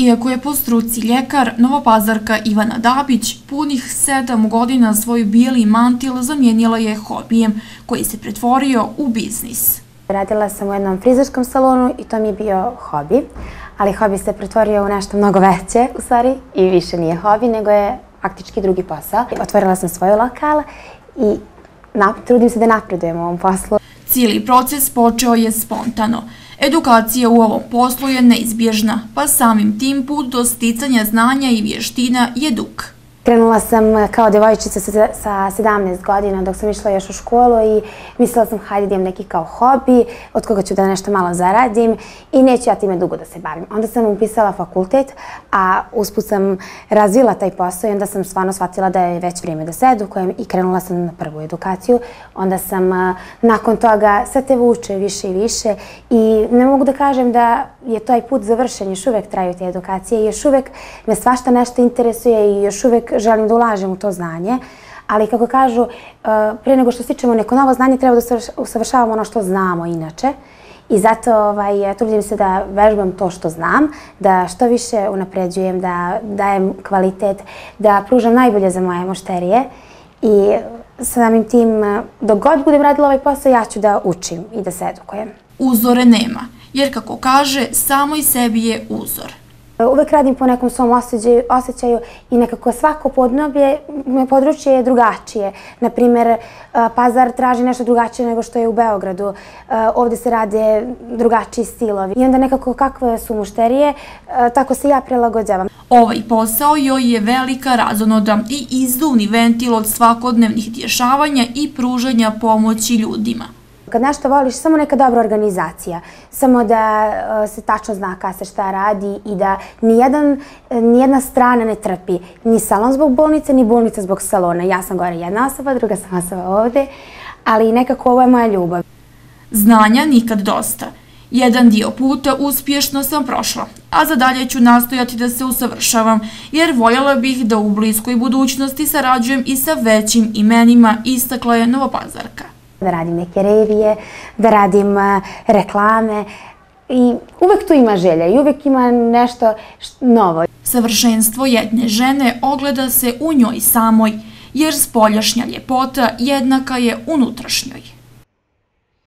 Iako je po struci ljekar, novopazarka Ivana Dabić punih sedam godina svoj bijeli mantil zamijenila je hobijem koji se pretvorio u biznis. Radila sam u jednom frizerskom salonu i to mi je bio hobi, ali hobi se pretvorio u nešto mnogo veće u stvari i više nije hobi, nego je faktički drugi posao. Otvorila sam svoj lokal i trudim se da napredujem u ovom poslu. Cijeli proces počeo je spontano. Edukacija u ovom poslu je neizbježna, pa samim tim put do sticanja znanja i vještina je duk. Krenula sam eh, kao djevojčica sa 17 godina dok sam išla još u školu i mislila sam hajde da imam neki kao hobi od koga ću da nešto malo zaradim i neću ja time dugo da se bavim. Onda sam upisala fakultet, a usput sam razvila taj posao i onda sam stvarno shvatila da je već vrijeme da se edukujem i krenula sam na prvu edukaciju. Onda sam eh, nakon toga sve te vuče više i više i ne mogu da kažem da je taj put završen, još uvek traju te edukacije i još uvek me svašta nešto interesuje i još uvek želim da ulažem u to znanje, ali kako kažu, e, prije nego što stičemo neko novo znanje, treba da usavršavamo ono što znamo inače. I zato ovaj, trudim se da vežbam to što znam, da što više unapređujem, da dajem kvalitet, da pružam najbolje za moje mošterije. I samim tim, e, dok god budem radila ovaj posao, ja ću da učim i da se edukujem. Uzore nema, jer kako kaže, samo i sebi je uzor. E, uvek radim po nekom svom osjećaju i nekako svako podnobje, područje je drugačije. Naprimjer, e, pazar traži nešto drugačije nego što je u Beogradu. E, ovdje se rade drugačiji stilovi. I onda nekako kakve su mušterije, tako se ja prilagođavam. Ovaj posao joj je velika razonoda i izduvni ventil od svakodnevnih dješavanja i pružanja pomoći ljudima. Kad nešto voliš, samo neka dobra organizacija, samo da e, se tačno zna kada se šta radi i da e, nijedna strana ne trpi ni salon zbog bolnice, ni bolnica zbog salona. Ja sam gore jedna osoba, druga sam osoba ovde, ali nekako ovo je moja ljubav. Znanja nikad dosta. Jedan dio puta uspješno sam prošla, a za dalje ću nastojati da se usavršavam, jer voljela bih da u bliskoj budućnosti sarađujem i sa većim imenima, istakla je Novopazarka da radim neke revije, da radim e, reklame i uvek tu ima želja i uvek ima nešto novo. Savršenstvo jedne žene ogleda se u njoj samoj, jer spoljašnja ljepota jednaka je unutrašnjoj.